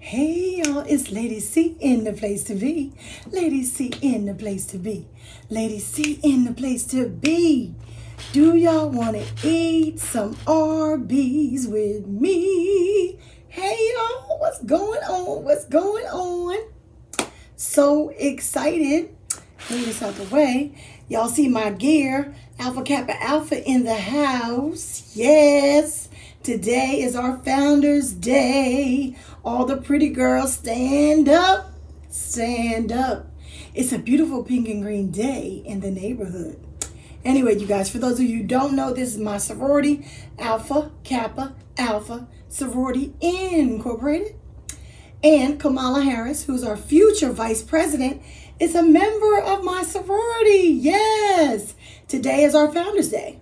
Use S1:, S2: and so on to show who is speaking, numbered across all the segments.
S1: Hey y'all, it's Lady C in the place to be. Lady C in the place to be. Lady C in the place to be. Do y'all want to eat some Arby's with me? Hey y'all, what's going on? What's going on? So excited. Move this out the way. Y'all see my gear. Alpha Kappa Alpha in the house. Yes. Today is our Founders Day. All the pretty girls stand up. Stand up. It's a beautiful pink and green day in the neighborhood. Anyway, you guys, for those of you who don't know, this is my sorority, Alpha Kappa Alpha Sorority Incorporated. And Kamala Harris, who's our future vice president, is a member of my sorority. Yes. Today is our Founders Day.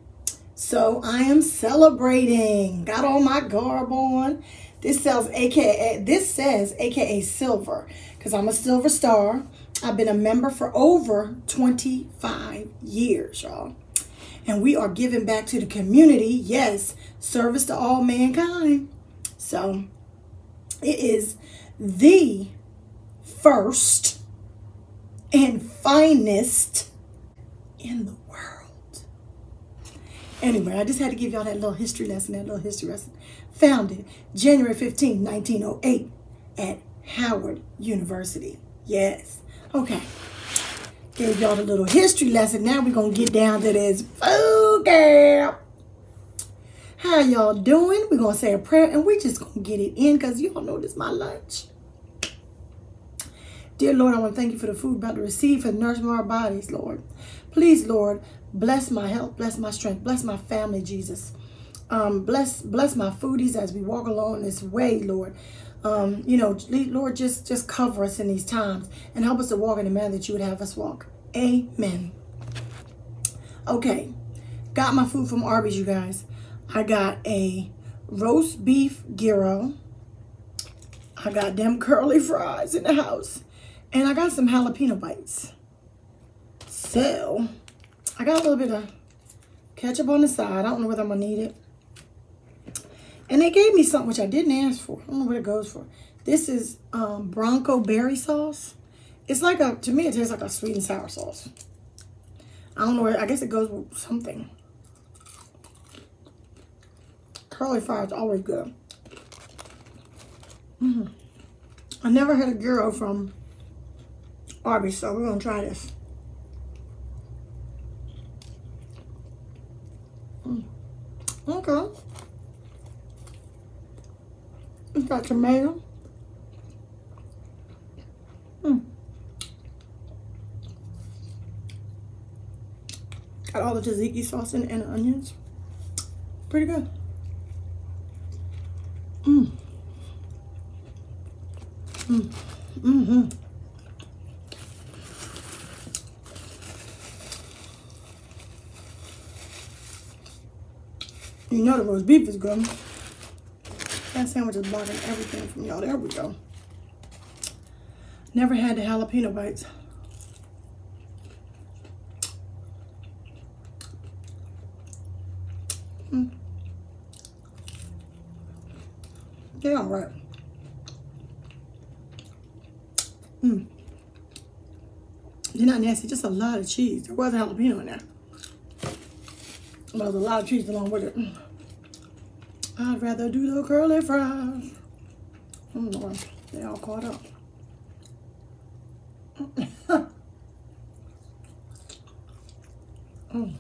S1: So I am celebrating. Got all my garb on. This says AKA this says AKA silver because I'm a silver star. I've been a member for over 25 years, y'all. And we are giving back to the community. Yes, service to all mankind. So it is the first and finest in the world. Anyway, I just had to give y'all that little history lesson, that little history lesson. Founded January 15, 1908 at Howard University. Yes. Okay. Gave y'all the little history lesson. Now we're going to get down to this food, girl. How y'all doing? We're going to say a prayer and we're just going to get it in because y'all know this is my lunch. Dear Lord, I want to thank you for the food about to receive for nourishment of our bodies, Lord. Please, Lord, bless my health, bless my strength, bless my family, Jesus. Um, bless bless my foodies as we walk along this way, Lord. Um, you know, Lord, just just cover us in these times and help us to walk in the manner that you would have us walk. Amen. Okay, got my food from Arby's, you guys. I got a roast beef gyro. I got them curly fries in the house. And I got some jalapeno bites. So, I got a little bit of ketchup on the side. I don't know whether I'm going to need it. And they gave me something which I didn't ask for. I don't know what it goes for. This is um, Bronco berry sauce. It's like a, to me, it tastes like a sweet and sour sauce. I don't know, where, I guess it goes with something. Curly fries always good. Mm -hmm. I never had a gyro from Arby's, so we're going to try this. Mm. Okay. It's got tomato. Mm. Got all the tzatziki sauce and the onions. Pretty good. Mmm. Mmm. Mm-hmm. You know the roast beef is good. That sandwich is blocking everything from y'all. There we go. Never had the jalapeno bites. Mm. They're all right. Mm. They're not nasty, just a lot of cheese. There was a jalapeno in there. But there's a lot of cheese along with it. I'd rather do the curly fries. Oh Lord, they all caught up. mm.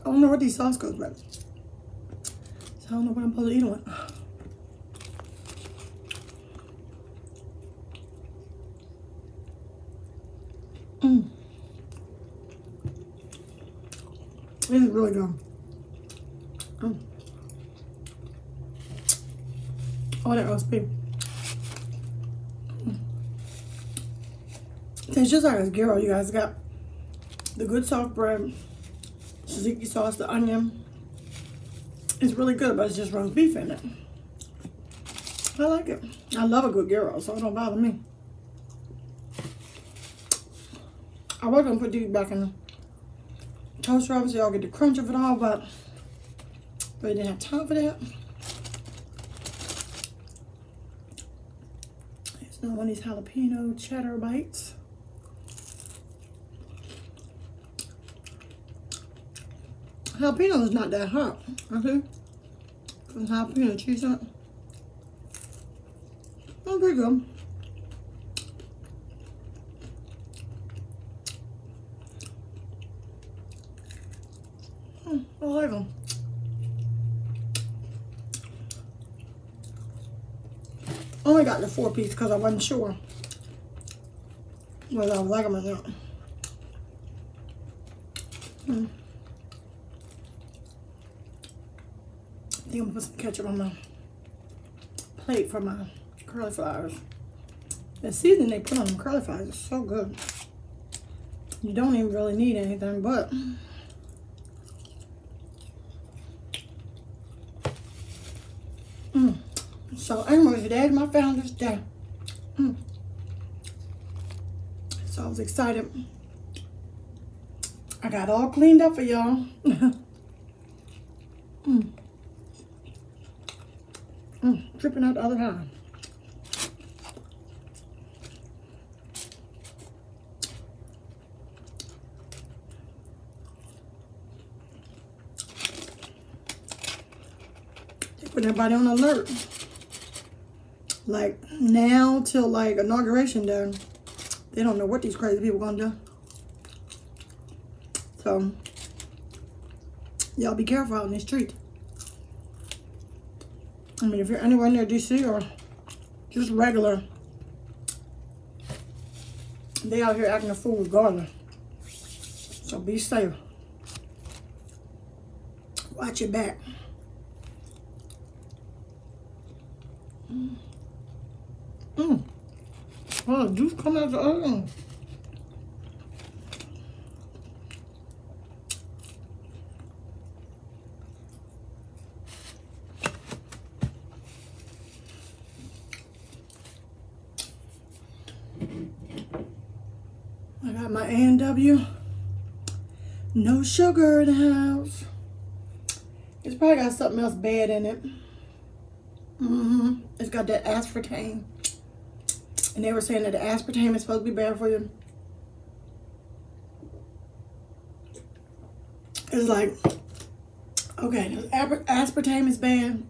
S1: I don't know what these sauce goes with. So I don't know what I'm supposed to eat on. Mmm. Oh, that roast beef. It's just like a gyro, you guys. Got the good soft bread, tzatziki sauce, the onion. It's really good, but it's just roast beef in it. I like it. I love a good gyro, so it don't bother me. I was gonna put these back in toaster oven so y'all get the crunch of it all, but we didn't have time for that. It's not one of these jalapeno cheddar bites. Jalapeno is not that hot, okay? Jalapeno cheese on pretty good. Hmm, I like them. Only got the four piece because I wasn't sure whether I like them or not. Hmm. I think I'm gonna put some ketchup on my plate for my curly fries. The seasoning they put on the curly fries is so good. You don't even really need anything but mm. So anyways, today's my Founder's Day. Mm. So I was excited. I got all cleaned up for y'all. mm. mm. Dripping out the other hand. Put everybody on alert like now till like inauguration day, they don't know what these crazy people gonna do. So y'all be careful out in the street. I mean, if you're anywhere near DC or just regular, they out here acting a fool regardless. So be safe. Watch your back. Mm. Oh, juice coming out the oven. I got my A&W. No sugar in the house. It's probably got something else bad in it. Mm-hmm. It's got that aspartame. And they were saying that the aspartame is supposed to be bad for you. It's like, okay, aspartame is bad.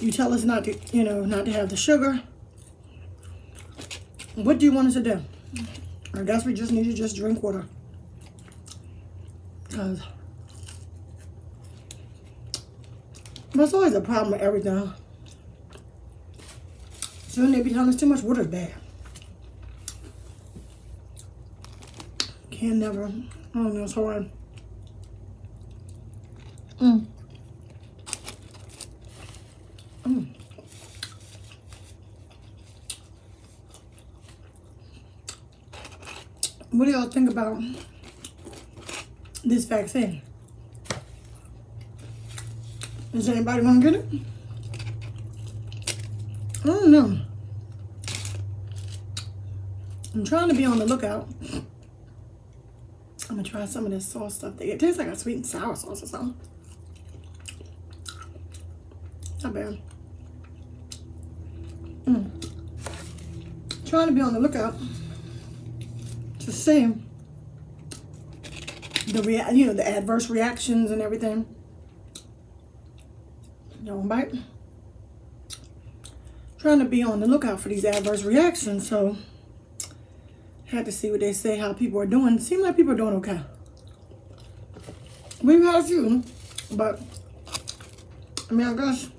S1: You tell us not to, you know, not to have the sugar. What do you want us to do? I guess we just need to just drink water. Because that's always a problem with everything. Soon they be telling us too much water is bad. Can never. Oh no, it's hard. Mm. Mm. What do y'all think about this vaccine? Is anybody gonna get it? I don't know. I'm trying to be on the lookout. I'm gonna try some of this sauce stuff. It tastes like a sweet and sour sauce or something. Not bad. Mm. Trying to be on the lookout to see the rea you know the adverse reactions and everything. Don't bite trying to be on the lookout for these adverse reactions. So had to see what they say, how people are doing. Seem like people are doing okay. We've had a few, but I mean, I guess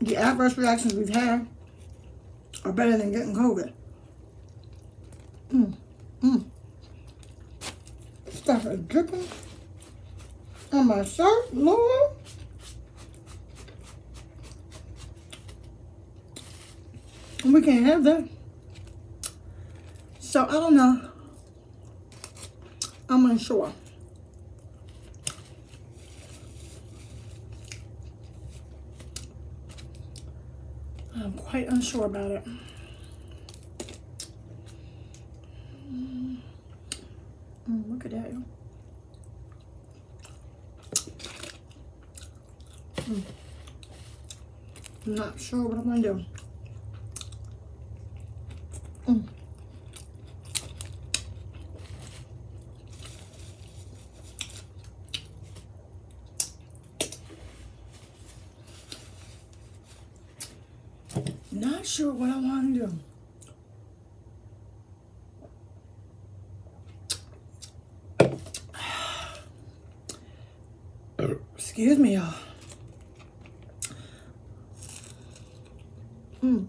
S1: the adverse reactions we've had are better than getting COVID. Mm, mm. Stuff is dripping on my shirt, Lord. We can't have that. So I don't know. I'm unsure. I'm quite unsure about it. Mm, look at that. I'm not sure what I'm gonna do. Mm. Not sure what I want to do. Excuse me, y'all. Mmm.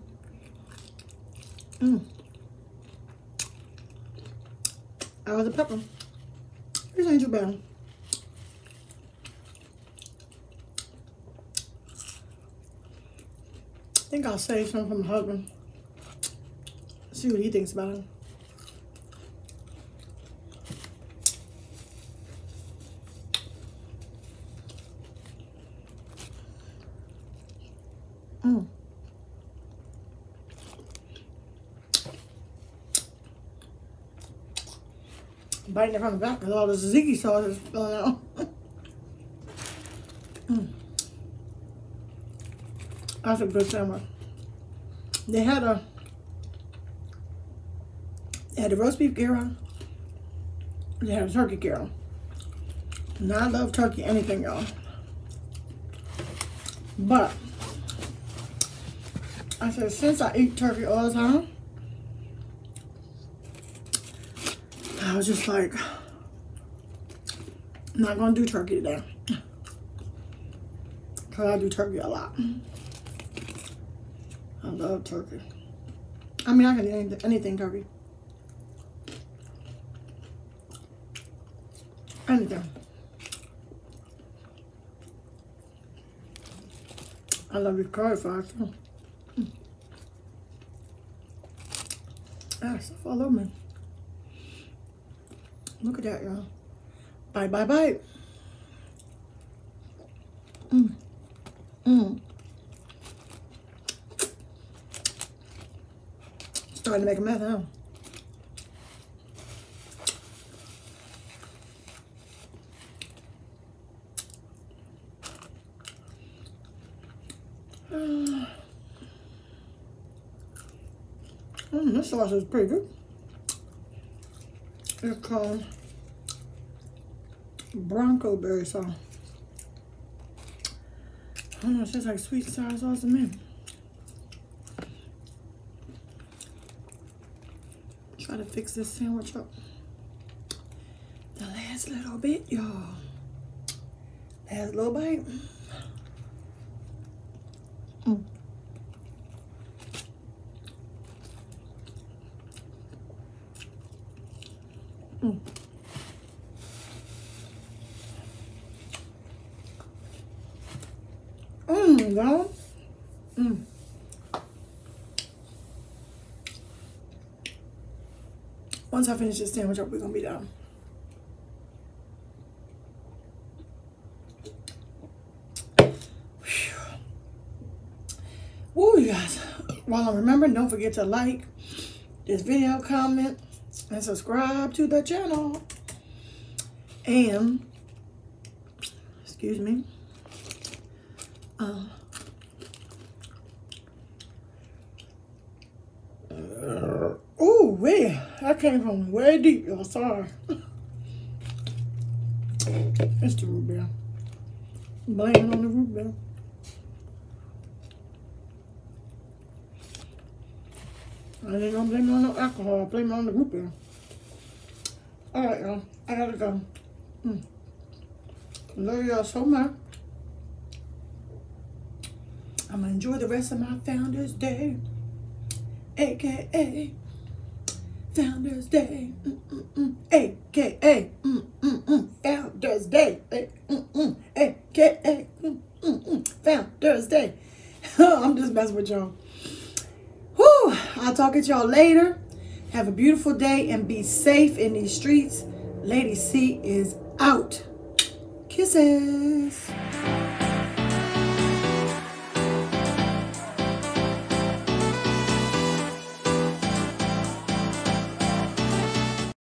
S1: That was a pepper. This ain't too bad. I think I'll save some for my husband. See what he thinks about it. Mm. Biting it from the back because all the ziki sauce is spilling out. That's a good sandwich. They had a they had a roast beef gyro. They had a turkey gyro. And I love turkey anything, y'all. But I said since I eat turkey all the time, I was just like, I'm not gonna do turkey today. Cause I do turkey a lot. I love turkey. I mean, I can eat anything, turkey. Anything. I love your curry fries too. Ah, stuff all over me. Look at that, y'all. Bye, bye, bye. Mmm. Mmm. Starting to make a mess, huh? Mm, this sauce is pretty good. It's called Bronco berry sauce. I don't know, it tastes like sweet sour sauce to me. Try to fix this sandwich up. The last little bit, y'all. Last little bite. Mm. Mm. Mmm, y'all. Mmm. Once I finish this sandwich up, we're gonna be done. Woo, you guys. While I'm remembering, don't forget to like this video, comment, and subscribe to the channel. And, excuse me, uh, oh, I came from way deep, y'all, sorry. it's the root beer. Blaming on the root beer. I ain't gonna blame it on no alcohol. I blame it on the root beer. All right, y'all. I gotta go. Mm. Love y'all so much. I'm gonna enjoy the rest of my Founders Day, aka Founders Day, mm -mm -mm. aka mm, mm, mm. Founders Day, aka mm, mm, mm. Founders Day. I'm just messing with y'all. Whew, I'll talk to y'all later. Have a beautiful day and be safe in these streets. Lady C is out. Kisses.